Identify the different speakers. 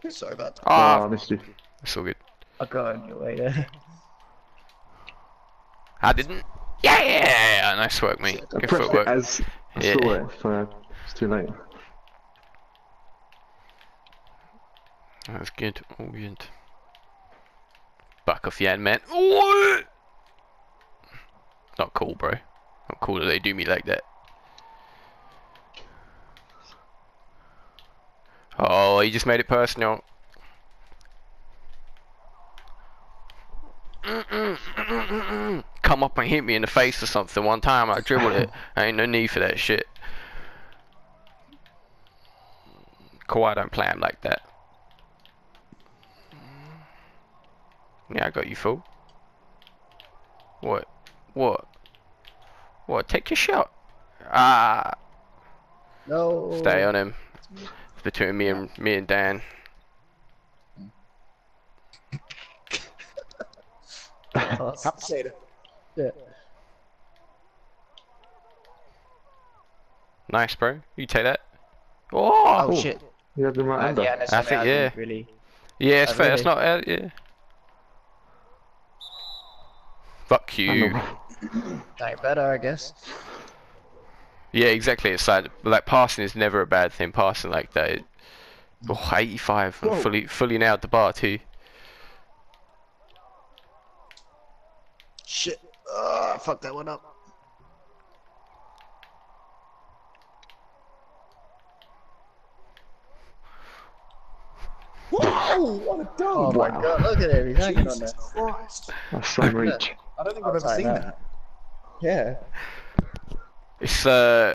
Speaker 1: Shit, sorry about that.
Speaker 2: Oh,
Speaker 3: Oh, I missed you.
Speaker 2: it's all good.
Speaker 1: I got in your way there.
Speaker 2: I didn't. Yeah, yeah, yeah, nice work, mate.
Speaker 3: I
Speaker 2: Good
Speaker 3: pressed
Speaker 2: footwork.
Speaker 3: as I
Speaker 2: Yeah.
Speaker 3: saw it, so it's too late.
Speaker 2: That's good. All good. Back off the end, man. Ooh! Not cool, bro. Not cool that they do me like that. Oh, he just made it personal. Come up and hit me in the face or something one time. I dribbled it. Ain't no need for that shit. Kawhi don't play him like that. Yeah, I got you, fool. What? What? What? Take your shot. Ah,
Speaker 1: No.
Speaker 2: stay on him. It's between me and me and Dan.
Speaker 1: Oh. Yeah.
Speaker 2: Nice, bro. You take that. Oh,
Speaker 1: Oh shit.
Speaker 3: You had the right
Speaker 1: Uh,
Speaker 3: under.
Speaker 1: yeah,
Speaker 2: I think, yeah.
Speaker 1: Really.
Speaker 2: yeah, it's
Speaker 1: uh,
Speaker 2: fair. It's not. Uh, yeah. Fuck you.
Speaker 1: Like better, I guess.
Speaker 2: Yeah, exactly. It's like like passing is never a bad thing. Passing like that. It, oh, 85 and
Speaker 3: Whoa.
Speaker 2: fully fully nailed the bar too.
Speaker 1: Shit. Uh, fuck that one up.
Speaker 4: Whoa! What a dunk!
Speaker 1: Oh my god, look at him. He's hanging on there.
Speaker 4: Jesus Christ!
Speaker 3: That's so reach.
Speaker 4: I don't think I've ever seen
Speaker 1: that.
Speaker 4: that.
Speaker 1: Yeah.
Speaker 2: It's uh